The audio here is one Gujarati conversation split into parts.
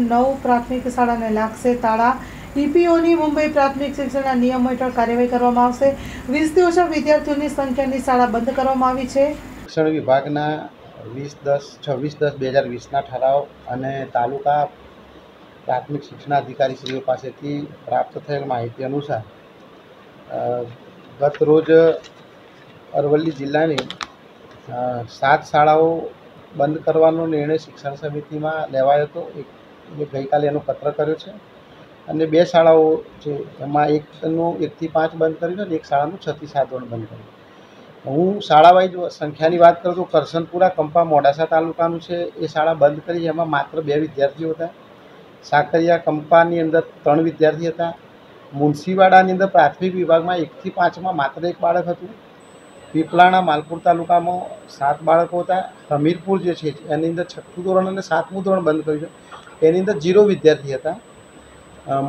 નવ પ્રાથમિક શાળાને લાગશે તાળા. ઈપીઓની મુંબઈ પ્રાથમિક શિક્ષણના નિયમો હેઠળ કાર્યવાહી કરવામાં આવશે. વીસથી ઓછા વિદ્યાર્થીઓની સંખ્યાની શાળા બંધ કરવામાં આવી છે. શિક્ષણ વિભાગના વીસ દસ છવ્વીસ દસ બે હજાર વીસના ઠરાવ અને તાલુકા પ્રાથમિક શિક્ષણાધિકારીશ્રીઓ પાસેથી પ્રાપ્ત થયેલ માહિતી અનુસાર ગત રોજ અરવલ્લી જિલ્લાની સાત શાળાઓ બંધ કરવાનો નિર્ણય શિક્ષણ સમિતિમાં લેવાયો હતો. એક એ ગઈકાલે એનો પત્ર કર્યો છે. અને બે શાળાઓ છે, એમાં એકનું એકથી પાંચ બંધ કર્યું અને એક શાળાનું છથી સાત ધોરણ બંધ કર્યું હું શાળા વાઇઝ સંખ્યાની વાત કરું તો કરસનપુરા કંપા, મોડાસા તાલુકાનું છે. એ શાળા બંધ કરી એમાં માત્ર બે વિદ્યાર્થીઓ હતા. સાકરિયા, કંપાની અંદર ત્રણ વિદ્યાર્થી હતા. મુનશીવાડાની અંદર પ્રાથમિક વિભાગમાં એકથી પાંચમાં માત્ર એક બાળક હતું. પીપલાણા માલપુર તાલુકામાં સાત બાળકો હતા. હમીરપુર જે છે, એની અંદર છઠ્ઠું ધોરણ અને સાતમું ધોરણ બંધ કર્યું છે. એની અંદર જીરો વિદ્યાર્થી હતા.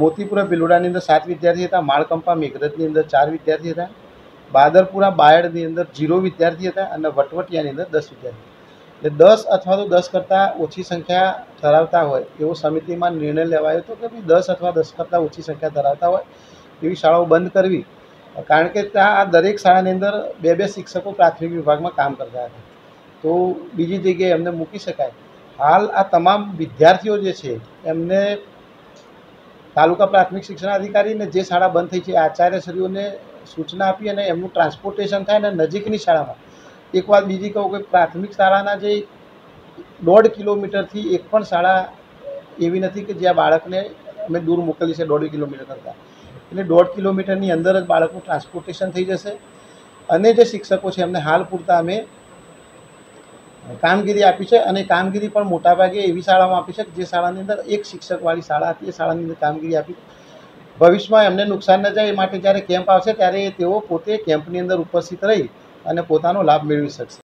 મોતીપુરા બિલોડાની અંદર સાત વિદ્યાર્થી હતા, માળકંપા મેઘરજની અંદર ચાર વિદ્યાર્થી હતા, બાદરપુરા બાયડની અંદર જીરો વિદ્યાર્થી હતા અને વટવટિયાની અંદર દસ વિદ્યાર્થી એટલે દસ અથવા તો દસ કરતાં ઓછી સંખ્યા ધરાવતા હોય એવો સમિતિમાં નિર્ણય લેવાયો હતો કે ભાઈ દસ અથવા દસ કરતાં ઓછી સંખ્યા ધરાવતા હોય એવી શાળાઓ બંધ કરવી. કારણ કે ત્યાં આ દરેક શાળાની અંદર બે બે શિક્ષકો પ્રાથમિક વિભાગમાં કામ કરતા હતા. તો બીજી જગ્યાએ એમને મૂકી શકાય. હાલ આ તમામ વિદ્યાર્થીઓ જે છે, એમને તાલુકા પ્રાથમિક શિક્ષણાધિકારીને જે શાળા બંધ થઈ છે આચાર્યશ્રીઓને સૂચના આપી અને એમનું ટ્રાન્સપોર્ટેશન થાય અને નજીકની શાળામાં. એક વાત બીજી કહું કે પ્રાથમિક શાળાના જે દોઢ કિલોમીટરથી એક પણ શાળા એવી નથી કે જ્યાં બાળકને અમે દૂર મોકલી છે દોઢ કિલોમીટર કરતાં. એટલે દોઢ કિલોમીટરની અંદર જ બાળકનું ટ્રાન્સપોર્ટેશન થઈ જશે. અને જે શિક્ષકો છે, એમને હાલ પૂરતા અમે કામગીરી આપી છે અને કામગીરી પણ મોટાભાગે એવી શાળામાં આપી છે કે જે શાળાની અંદર એક શિક્ષકવાળી શાળા હતી, એ શાળાની અંદર કામગીરી આપી. ભવિષ્યમાં એમને નુકસાન ન જાય એ માટે જ્યારે કેમ્પ આવશે ત્યારે તેઓ પોતે કેમ્પની અંદર ઉપસ્થિત રહી અને પોતાનો લાભ મેળવી શકશે.